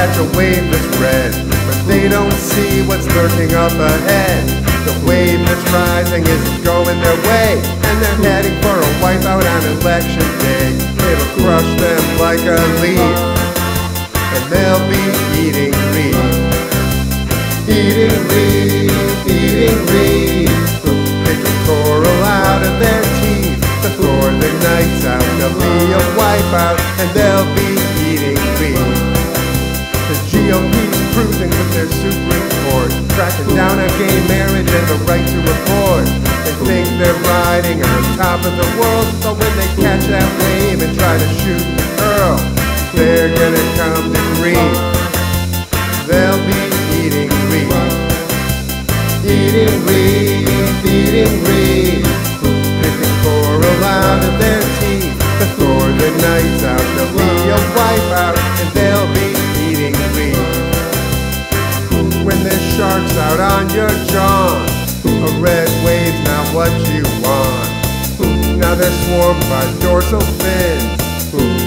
a wave that's red, but they don't see what's lurking up ahead. The wave that's rising isn't going their way, and they're heading for a wipeout on election day. It'll crush them like a leaf, and they'll be eating reef. Eating reef, eating reef. Pick a coral out of their teeth. Before the night's out, there'll be a wipeout, and they'll be cruising with their Supreme Court, cracking down on gay marriage and the right to abort. They think they're riding on top of the world, but when they catch that wave and try to shoot the curl, they're gonna come to grief. They'll be eating reef, eating reef, eating out on your jaw, a red wave's not what you want. Now they're swarmed by dorsal fins.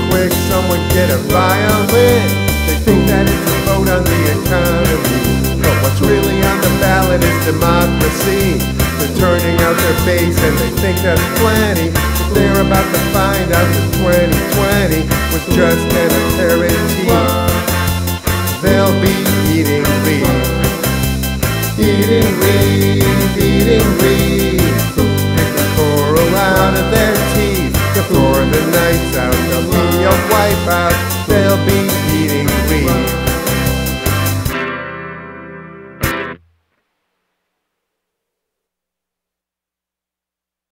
Quick, someone get a violin. They think that it's a vote on the economy. But what's really on the ballot is democracy. They're turning out their base and they think that's plenty. But they're about to find out that 2020 brave eating reeds, pick the coral out of their teeth, the northern